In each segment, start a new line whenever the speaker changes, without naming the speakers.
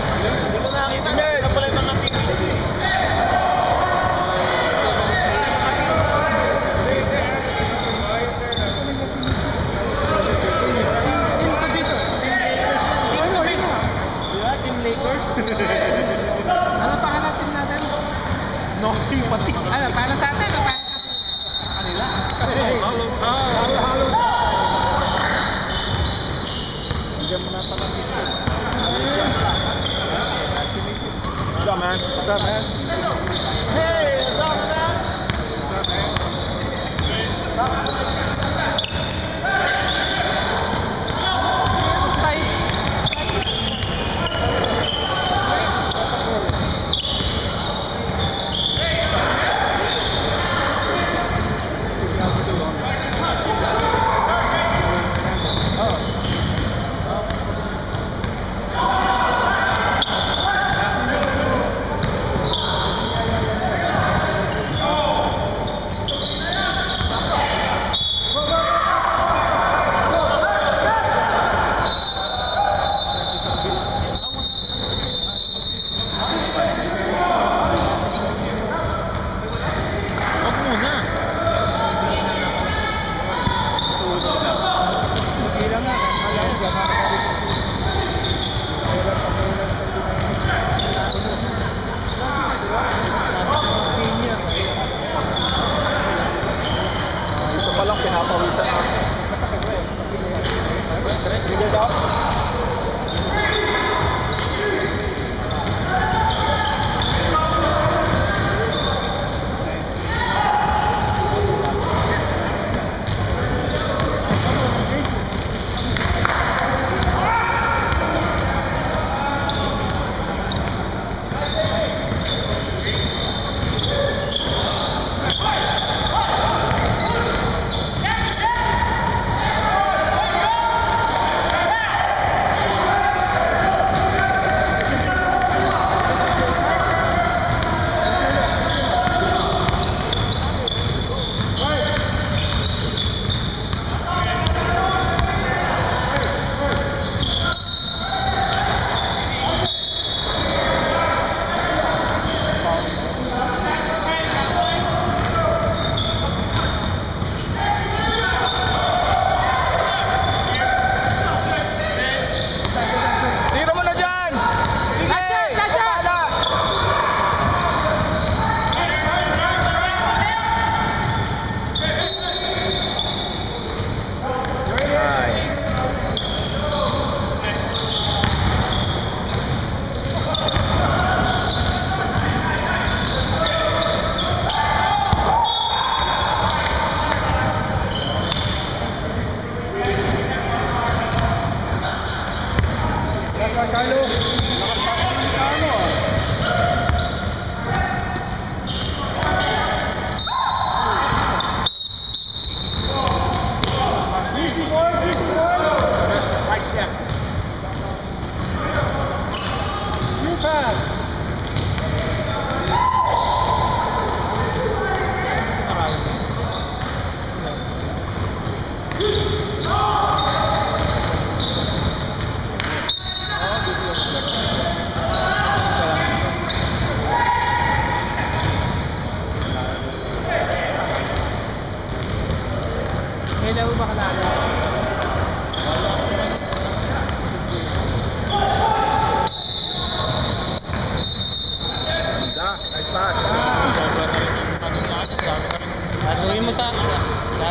Yeah. man? What's up, man?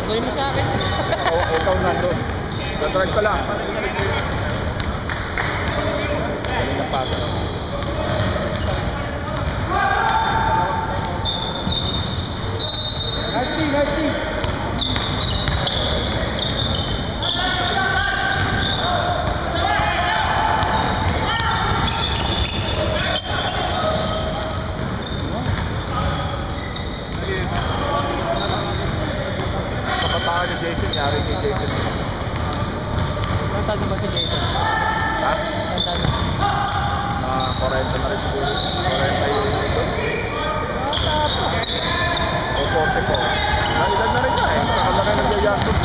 Tuloy mo
sa akin. Oo, oh,
ikaw na to. Tatrag ko lang. Kanina pasa. nangyari kay Jason?
Natalo ba si Jason?
Ha?
Natalo.
Mga 40 na rin siguro. 40 yung ito. O 40 po. Nailan ah, na rin na eh. Nakalaki nagyayakot.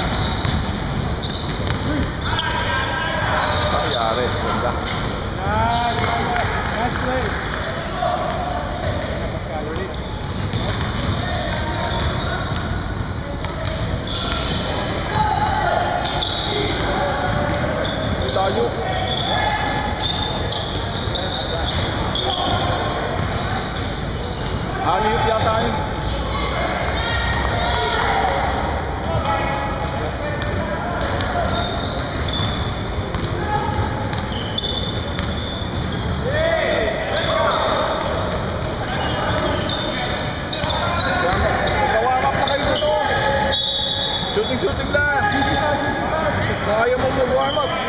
Nangyari. Ganda.
Ah, last place.
warm-up.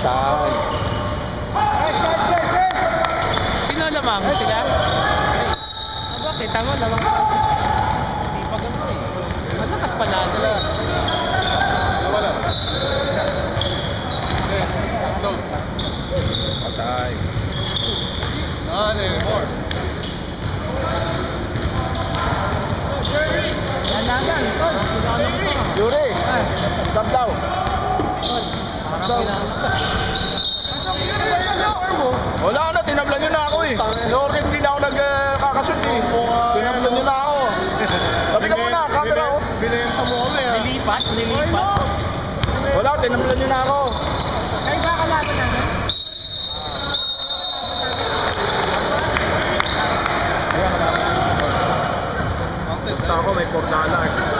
Patay.
Sino lamang sila? Aba, kita mo lamang. Sipag ano eh. Malakas pala sila.
Nawala. Patay.
Not anymore.
Alagan, tol. Pinanong ko.
Yuri, stop daw.
Parang ko.
Wala na, tinablan nyo na ako eh. Yung hindi na ako nagkakashoot eh. Tinablan nyo na ako. Sabi ka muna, camera oh.
Binenta mo kami ah.
Nilipat, nilipat.
Wala, tinablan nyo na ako.
Kayo ba kalaban namin?
Ayan, marami. Punta ako, may 4 dollars.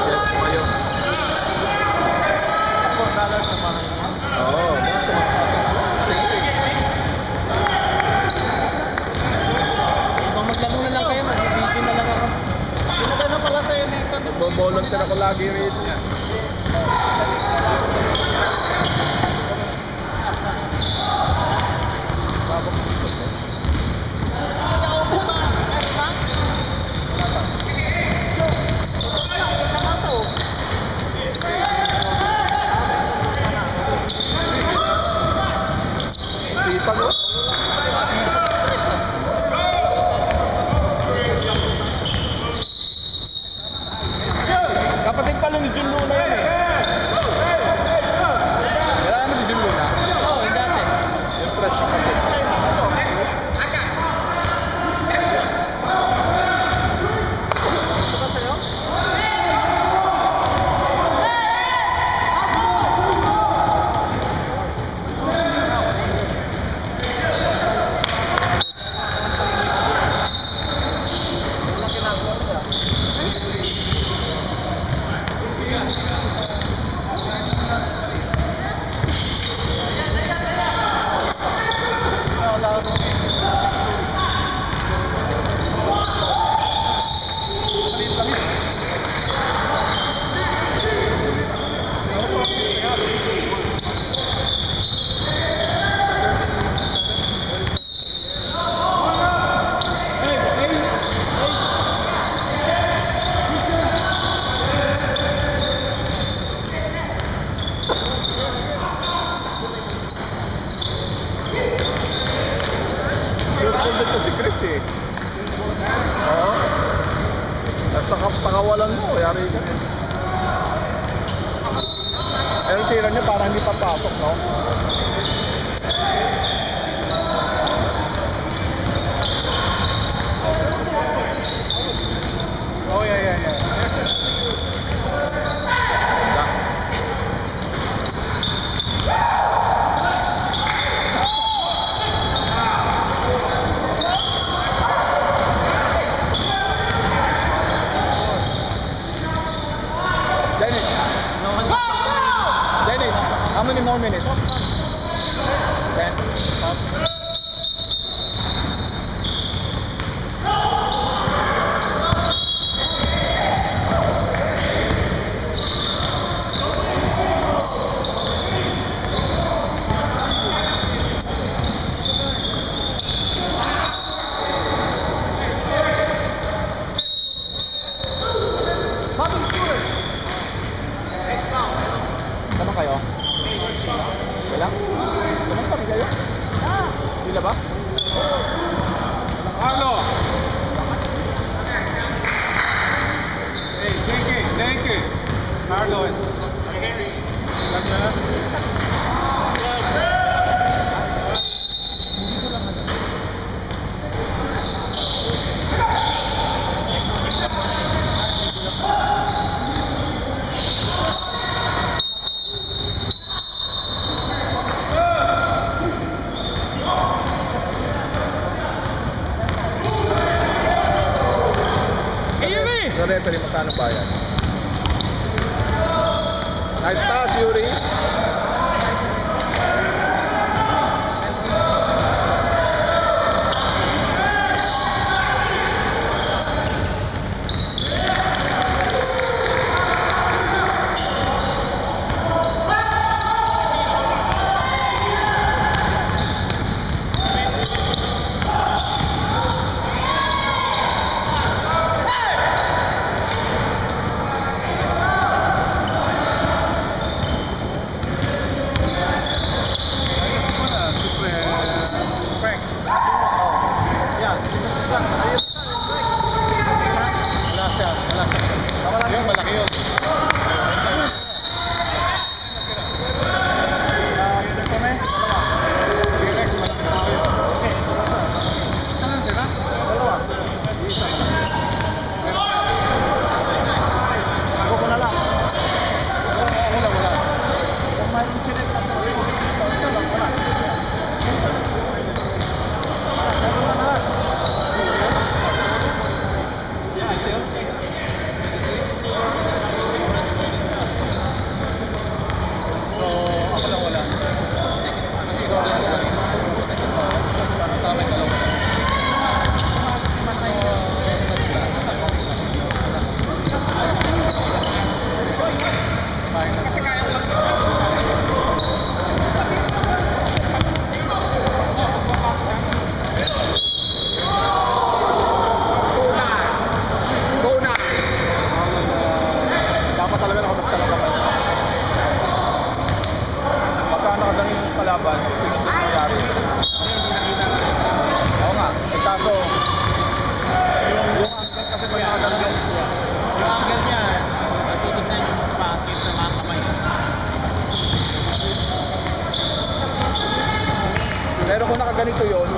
lagi
race-nya. So referee,
magkano bayad? Nice pass, Yuri. ganito yon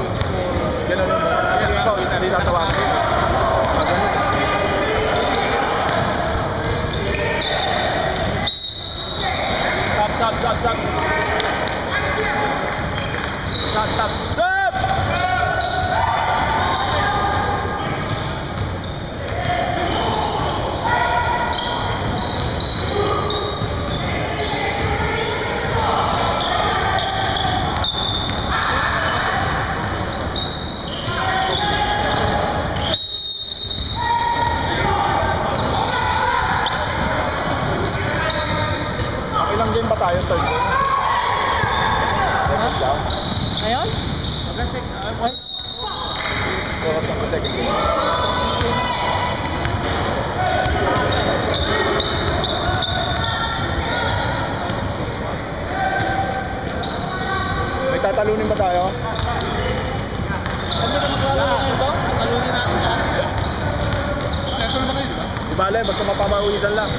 talunin ba tayo?
Ano ba maglalaro nito? Talunin natin yan.
Ito na ba
kayo, basta mapabawisan lang.